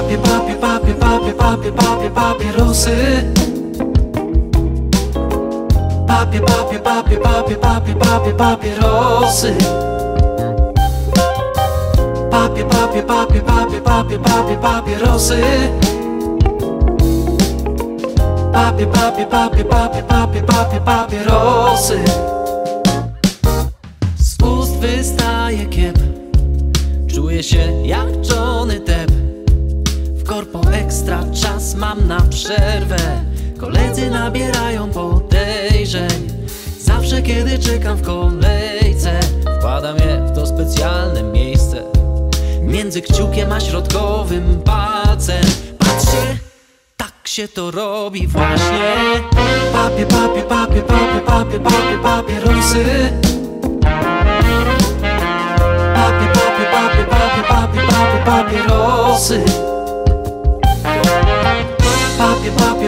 Papie, papie, papie, papie, papie, papie, papierosy Papie, papie, papie, papie, papie, papie, papierosy Papie, papie, papie, papie, papie, papie, papierosy Papie, papie, papie, papie, papie, papie, papierosy Z ust wystaje czas mam na przerwę Koledzy nabierają podejrzeń Zawsze kiedy czekam w kolejce Wkładam je w to specjalne miejsce Między kciukiem a środkowym palcem Patrzcie, tak się to robi właśnie Papie, papie, papie, papie, papie, papie, papierosy Papie, papie, papie, papie, papie, papie, papierosy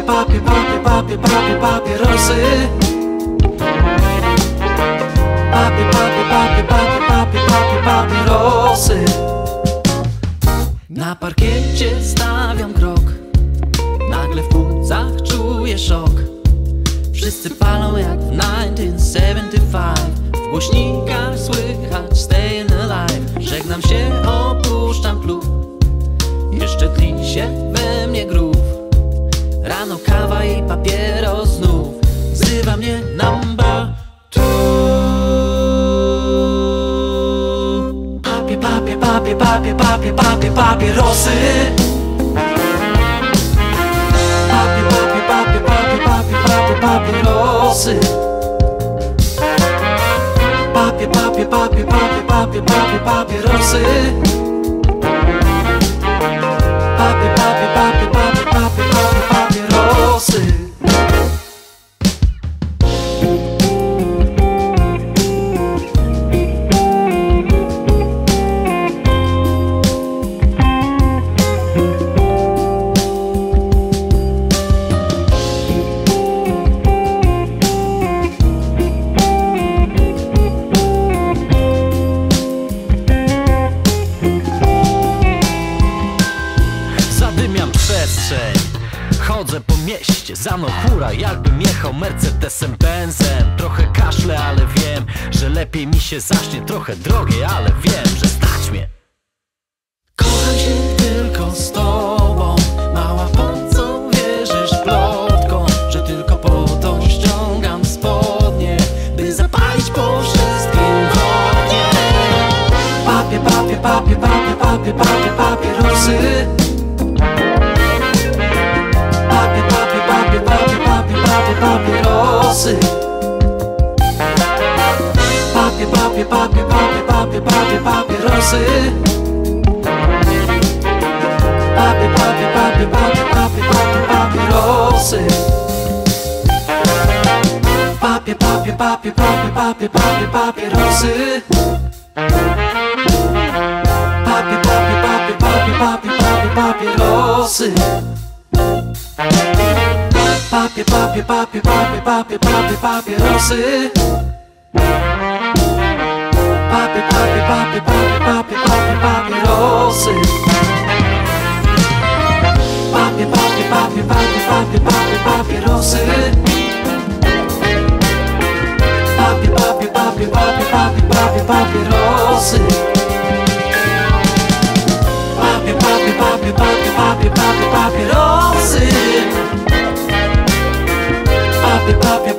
Papie, papie, papie, papie, papie, papie, papierosy Papie, papie, papie, papie, papie, papie, papierosy Na parkiecie stawiam krok. Nagle w płucach czuję szok. Wszyscy palą jak w 1975 W głośnikach słychać Stayin' Alive Żegnam się, opuszczam klub papie, papie, papie, papie, papierosy mieście, za mną hura Jakbym jechał Mercedesem Benzem. Trochę kaszlę, ale wiem Że lepiej mi się zacznie Trochę drogie, ale wiem, że stać mnie. Kocham się tylko z tobą. Mała, po co wierzysz plotkom Że tylko po to ściągam spodnie By zapalić po wszystkim ognie Papie, papie, papie, papie, papie, papie, papierosy Papie, papie, papie, papie, papie, papie, papierosy Papie, papie, papie, papie, papie, papie, papierosy Papie, papie, papie, papie, papie, papie, papierosy Papie, papie, papie, papie, papie, papie, papierosy Papie, papie, papie, papie, papie, papie, papierosy Papie, papie, papie, papie, papie, papie, papierosy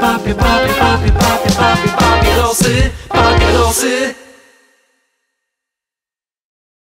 Papie, papie, papie, papie, papie, papie, papie, papierosy, papierosy